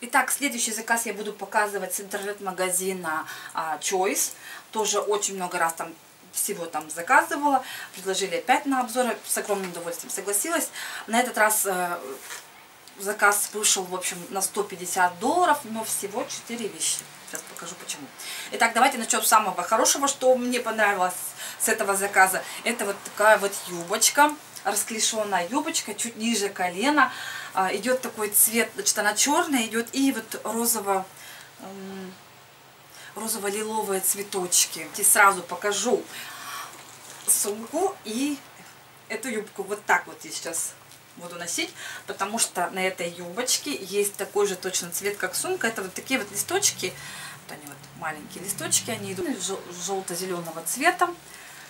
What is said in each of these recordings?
Итак, следующий заказ я буду показывать с интернет-магазина а, Choice. Тоже очень много раз там всего там заказывала. Предложили опять на обзор. С огромным удовольствием согласилась. На этот раз э, заказ вышел, в общем, на 150 долларов, но всего 4 вещи. Сейчас покажу почему. Итак, давайте начнем с самого хорошего, что мне понравилось с этого заказа. Это вот такая вот юбочка расклешенная юбочка, чуть ниже колена. А, идет такой цвет, значит, она черная идет, и вот розово, розово-лиловые цветочки. И сразу покажу сумку и эту юбку. Вот так вот я сейчас буду носить, потому что на этой юбочке есть такой же точно цвет, как сумка. Это вот такие вот листочки, вот они вот маленькие листочки, они идут желто-зеленого цвета.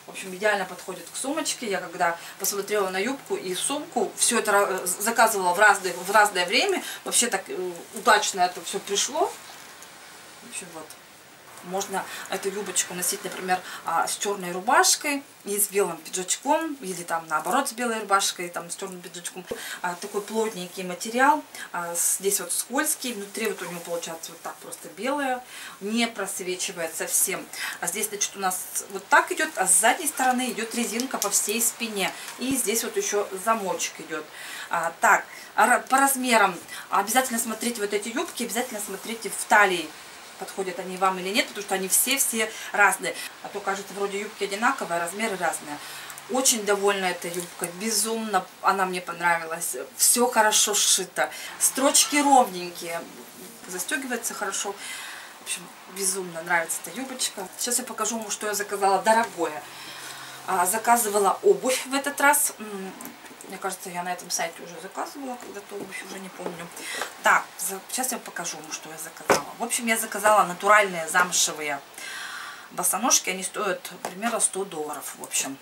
В общем, идеально подходит к сумочке. Я когда посмотрела на юбку и сумку, все это э, заказывала в разное, в разное время. Вообще так э, удачно это все пришло. В общем, вот. Можно эту юбочку носить, например, а, с черной рубашкой и с белым пиджачком, или там наоборот с белой рубашкой, там с черным пиджачком. А, такой плотненький материал, а, здесь вот скользкий, внутри вот у него получается вот так просто белое, не просвечивает совсем. А здесь, значит, у нас вот так идет, а с задней стороны идет резинка по всей спине. И здесь вот еще замочек идет. Так, по размерам обязательно смотрите вот эти юбки, обязательно смотрите в талии подходят они вам или нет, потому что они все-все разные. А то кажется, вроде юбки одинаковые, а размеры разные. Очень довольна эта юбка, безумно она мне понравилась. Все хорошо сшито, строчки ровненькие, застегивается хорошо. В общем, безумно нравится эта юбочка. Сейчас я покажу вам, что я заказала дорогое. А, заказывала обувь в этот раз. Мне кажется, я на этом сайте уже заказывала когда-то обувь, уже не помню. Так, сейчас я покажу вам, что я заказала. В общем, я заказала натуральные замшевые босоножки. Они стоят примерно 100 долларов, в общем.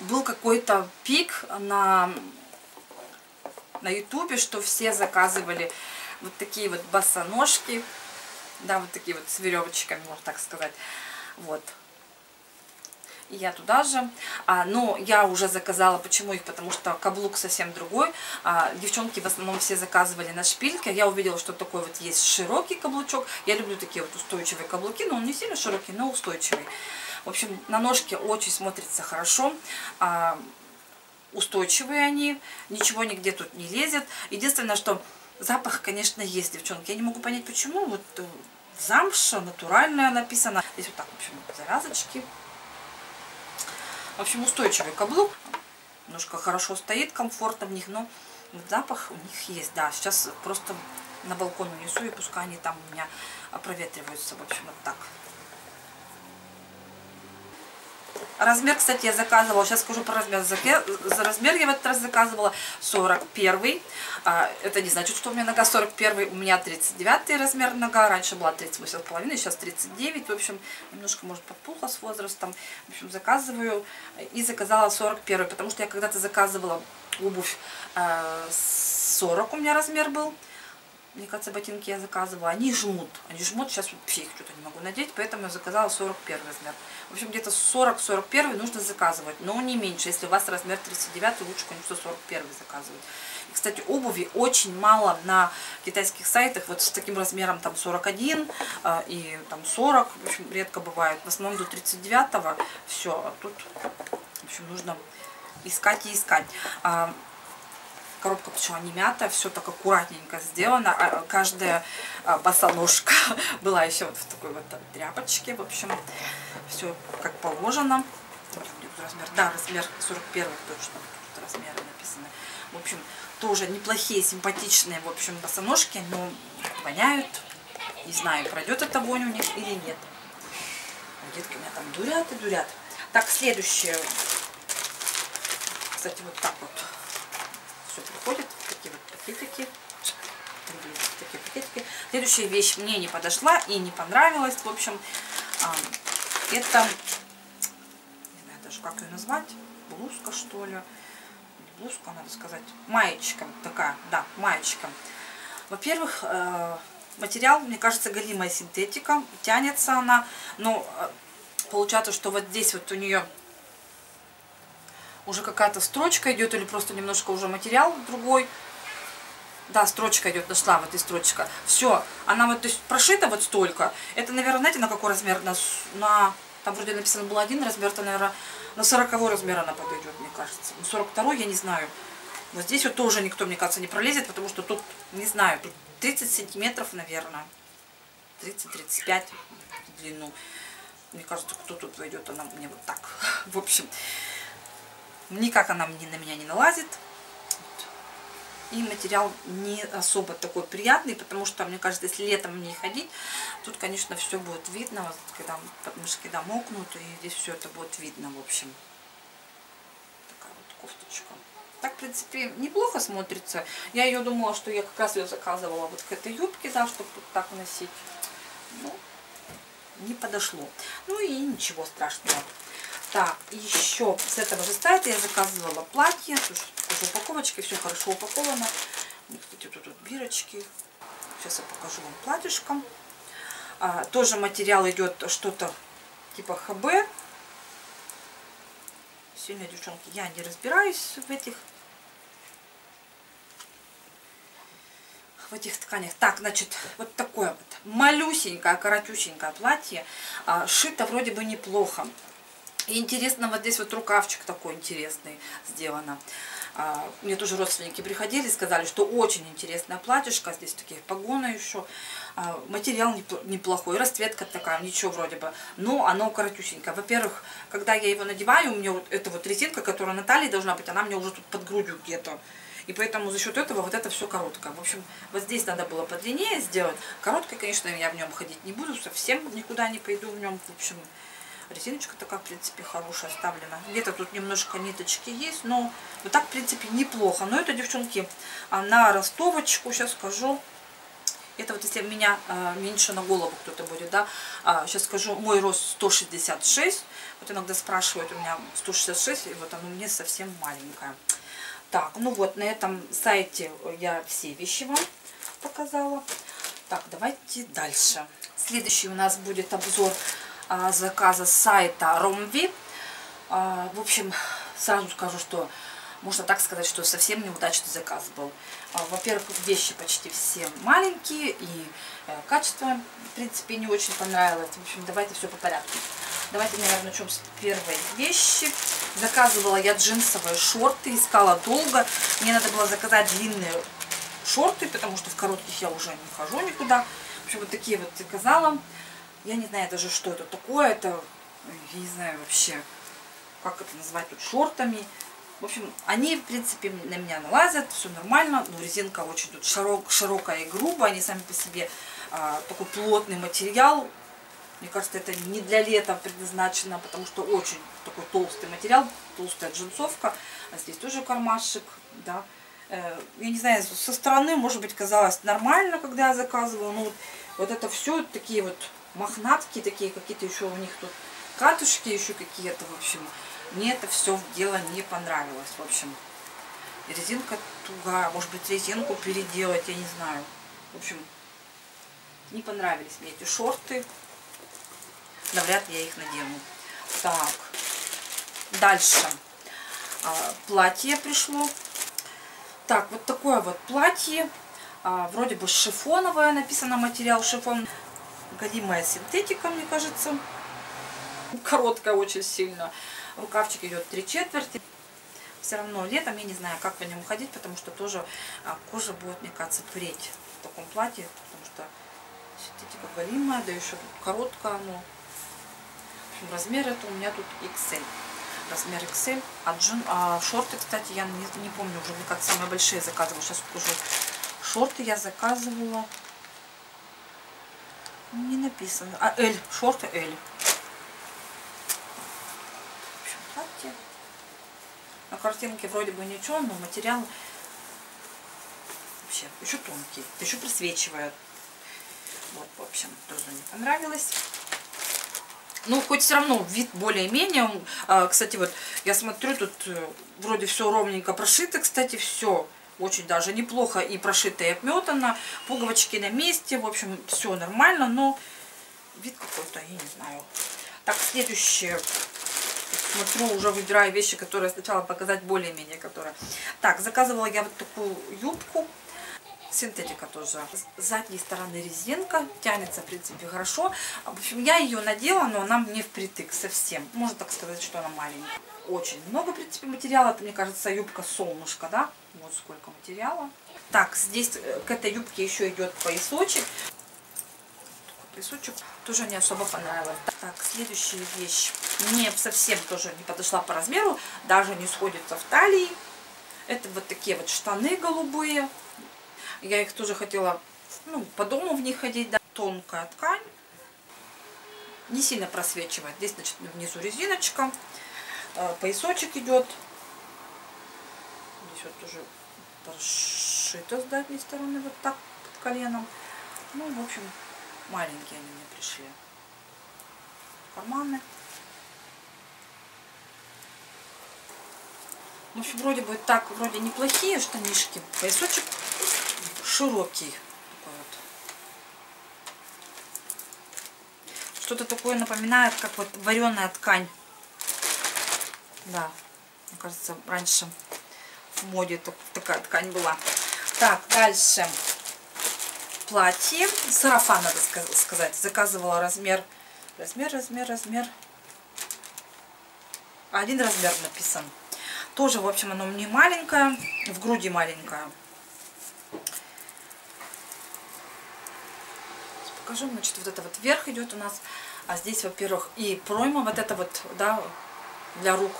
Был какой-то пик на, на ютубе, что все заказывали вот такие вот босоножки. Да, вот такие вот с веревочками, можно так сказать. Вот я туда же. А, но я уже заказала, почему их, потому что каблук совсем другой. А, девчонки в основном все заказывали на шпильке. Я увидела, что такой вот есть широкий каблучок. Я люблю такие вот устойчивые каблуки, но он не сильно широкий, но устойчивый. В общем, на ножке очень смотрится хорошо. А, устойчивые они, ничего нигде тут не лезет. Единственное, что запах, конечно, есть, девчонки. Я не могу понять, почему. Вот э, замша натуральная написано. Здесь вот так, в общем, завязочки. В общем, устойчивый каблук. Немножко хорошо стоит, комфортно в них, но запах у них есть. Да, сейчас просто на балкон унесу, и пускай они там у меня проветриваются. В общем, вот так. Размер, кстати, я заказывала, сейчас скажу про размер. За размер я в этот раз заказывала 41. А, это не значит, что у меня нога 41. У меня 39 размер нога. Раньше была 38,5, сейчас 39. В общем, немножко, может, подпухла с возрастом. В общем, заказываю. И заказала 41, потому что я когда-то заказывала обувь 40 э, у меня размер был. Мне кажется, ботинки я заказывала. Они жмут. Они жмут. Сейчас вообще их что-то не могу надеть. Поэтому я заказала 41 размер. В общем, где-то 40-41 нужно заказывать. Но не меньше. Если у вас размер 39, лучше, конечно, 41 заказывать. И, кстати, обуви очень мало на китайских сайтах. Вот с таким размером там 41 э, и там 40. В общем, редко бывает. В основном до 39 все. А тут, в общем, нужно искать и искать. Коробка почему не мятая, все так аккуратненько сделано. А, каждая а, босоножка была еще вот в такой вот тряпочке. В общем, все как положено. Размер, да, размер 41 точно, тут размеры написаны. В общем, тоже неплохие, симпатичные, в общем, босоножки, но воняют. Не знаю, пройдет это вонь у них или нет. Детки у меня там дурят и дурят. Так, следующее. Кстати, вот так вот приходит. Такие вот пакетики. Такие пакетики. Следующая вещь мне не подошла и не понравилась. В общем, это, не знаю даже как ее назвать, блузка что ли. Блузка, надо сказать, маечка такая, да, маечка. Во-первых, э, материал, мне кажется, галимая синтетика, тянется она, но э, получается, что вот здесь вот у нее уже какая-то строчка идет или просто немножко уже материал другой. Да, строчка идет, нашла вот эта строчка. Все, она вот то есть, прошита вот столько. Это, наверное, знаете, на какой размер? На, на там вроде написано был один размер, то, наверное, на 40 размер она подойдет, мне кажется. 42 я не знаю. Вот здесь вот тоже никто, мне кажется, не пролезет, потому что тут, не знаю, тут 30 сантиметров, наверное. 30-35 в длину. Мне кажется, кто тут войдет, она мне вот так. В общем, никак она мне, на меня не налазит. И материал не особо такой приятный, потому что, мне кажется, если летом не ходить, тут, конечно, все будет видно, вот, когда подмышки домокнут, и здесь все это будет видно, в общем. Такая вот кофточка. Так, в принципе, неплохо смотрится. Я ее думала, что я как раз ее заказывала вот к этой юбке, да, чтобы вот так носить. Ну, не подошло. Ну и ничего страшного. Так, еще с этого же сайта я заказывала платье. Тоже упаковочкой, все хорошо упаковано. Кстати, тут, тут бирочки. Сейчас я покажу вам платьишко. А, тоже материал идет что-то типа ХБ. Сильно, девчонки, я не разбираюсь в этих в этих тканях. Так, значит, вот такое вот малюсенькое, коротюсенькое платье. А, шито вроде бы неплохо. И интересно, вот здесь вот рукавчик такой интересный сделано. А, мне тоже родственники приходили, сказали, что очень интересная платьишко. Здесь такие погоны еще. А, материал неплохой, расцветка такая, ничего вроде бы. Но оно коротюсенькое. Во-первых, когда я его надеваю, у меня вот эта вот резинка, которая на талии должна быть, она мне уже тут под грудью где-то. И поэтому за счет этого вот это все короткое. В общем, вот здесь надо было подлиннее сделать. Короткое, конечно, я в нем ходить не буду, совсем никуда не пойду в нем. В общем, резиночка такая, в принципе, хорошая оставлена. Где-то тут немножко ниточки есть, но вот так, в принципе, неплохо. Но это, девчонки, а, на ростовочку, сейчас скажу, это вот если меня э, меньше на голову кто-то будет, да, а, сейчас скажу, мой рост 166, вот иногда спрашивают, у меня 166, и вот оно мне совсем маленькое. Так, ну вот, на этом сайте я все вещи вам показала. Так, давайте дальше. Следующий у нас будет обзор а, заказа с сайта Romvi. А, в общем, сразу скажу, что можно так сказать, что совсем неудачный заказ был. А, Во-первых, вещи почти все маленькие, и э, качество, в принципе, не очень понравилось. В общем, давайте все по порядку. Давайте, наверное, начнем с первой вещи. Заказывала я джинсовые шорты, искала долго. Мне надо было заказать длинные шорты, потому что в коротких я уже не хожу никуда. В общем, вот такие вот заказала. Я не знаю даже, что это такое. Это, я не знаю вообще, как это назвать тут, шортами. В общем, они, в принципе, на меня налазят, все нормально. Но резинка очень тут широк, широкая и грубая. Они сами по себе а, такой плотный материал. Мне кажется, это не для лета предназначено, потому что очень такой толстый материал, толстая джинсовка. А здесь тоже кармашек, да. Э, я не знаю, со стороны, может быть, казалось нормально, когда я заказывала. Но вот, вот это все такие вот мохнатки, такие какие-то еще у них тут катушки еще какие-то, в общем. Мне это все дело не понравилось, в общем. Резинка тугая, может быть, резинку переделать, я не знаю. В общем, не понравились мне эти шорты навряд ли я их надену. Так, дальше. А, платье пришло. Так, вот такое вот платье. А, вроде бы шифоновое, написано материал шифон. Годимая синтетика, мне кажется. Короткая очень сильно. Рукавчик идет три четверти. Все равно летом я не знаю, как по нему ходить, потому что тоже а, кожа будет, мне кажется, преть в таком платье, потому что синтетика голимая, да еще короткая оно размер это у меня тут XL. Размер XL. А, джин, а шорты, кстати, я не, не помню уже, как самые большие заказывала. Сейчас покажу. Шорты я заказывала. Не написано. А, L. Шорты L. В общем, платье. На картинке вроде бы ничего, но материал вообще еще тонкий. Еще просвечивает. Вот, в общем, тоже не понравилось. Ну, хоть все равно вид более-менее. А, кстати, вот я смотрю, тут э, вроде все ровненько прошито. Кстати, все очень даже неплохо и прошито, и обметано. Пуговочки на месте. В общем, все нормально, но вид какой-то, я не знаю. Так, следующее. Смотрю, уже выбираю вещи, которые сначала показать более-менее. которые. Так, заказывала я вот такую юбку. Синтетика тоже. С задней стороны резинка, тянется, в принципе, хорошо. В общем, я ее надела, но она мне впритык совсем. Можно так сказать, что она маленькая. Очень много, в принципе, материала. Это, мне кажется, юбка солнышко, да? Вот сколько материала. Так, здесь э, к этой юбке еще идет поясочек. Такой поясочек тоже не особо понравилось. Так, следующая вещь. Мне совсем тоже не подошла по размеру. Даже не сходится в талии. Это вот такие вот штаны голубые. Я их тоже хотела, ну, по дому в них ходить, да. Тонкая ткань. Не сильно просвечивает. Здесь, значит, внизу резиночка. Э, поясочек идет. Здесь вот тоже прошито с задней стороны, вот так, под коленом. Ну, в общем, маленькие они мне пришли. Карманы. В общем, вроде бы так, вроде неплохие штанишки. Поясочек широкий. Такой вот. Что-то такое напоминает, как вот вареная ткань. Да, мне кажется, раньше в моде такая ткань была. Так, дальше. Платье. Сарафан, надо сказать. Заказывала размер. Размер, размер, размер. Один размер написан. Тоже, в общем, оно мне маленькое. В груди маленькое. Покажу. Значит, вот это вот вверх идет у нас. А здесь, во-первых, и пройма вот это вот, да, для рук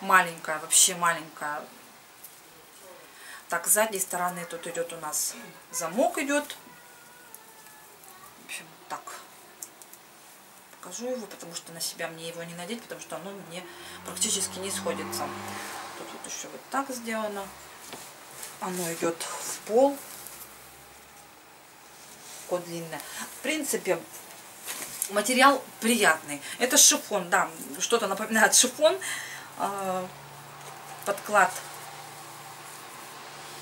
маленькая, вообще маленькая. Так, с задней стороны тут идет у нас замок идет. В общем, так. Покажу его, потому что на себя мне его не надеть, потому что оно мне практически не сходится. Тут вот еще вот так сделано. Оно идет в пол такое длинное. В принципе, материал приятный. Это шифон, да, что-то напоминает шифон. А, подклад,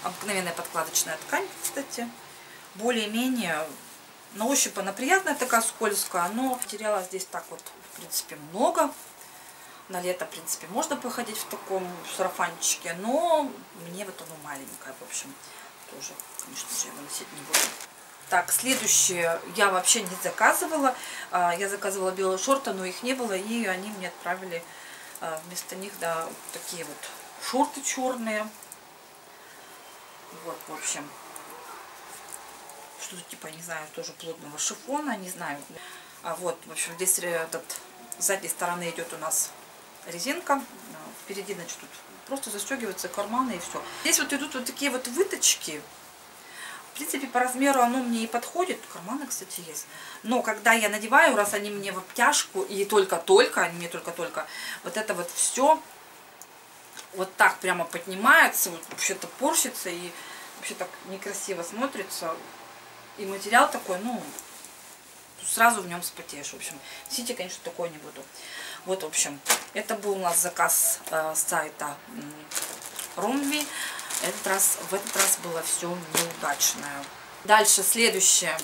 обыкновенная подкладочная ткань, кстати. Более-менее на ощупь она приятная, такая скользкая, но материала здесь так вот, в принципе, много. На лето, в принципе, можно походить в таком сарафанчике, но мне вот оно маленькое, в общем, тоже, конечно же, его носить не буду. Так, следующее я вообще не заказывала. А, я заказывала белые шорты, но их не было, и они мне отправили а, вместо них, да, такие вот шорты черные. Вот, в общем, что-то типа, не знаю, тоже плотного шифона, не знаю. А вот, в общем, здесь этот, с задней стороны идет у нас резинка. Впереди, значит, тут просто застегиваются карманы и все. Здесь вот идут вот такие вот выточки. В принципе, по размеру оно мне и подходит. Карманы, кстати, есть. Но когда я надеваю, раз они мне в обтяжку, и только-только, они мне только-только, вот это вот все вот так прямо поднимается, вот вообще-то порщится и вообще так некрасиво смотрится. И материал такой, ну, сразу в нем спотеешь. В общем, сити, конечно, такое не буду. Вот, в общем, это был у нас заказ э, сайта Ромви. Этот раз, в этот раз было все неудачное. Дальше следующее.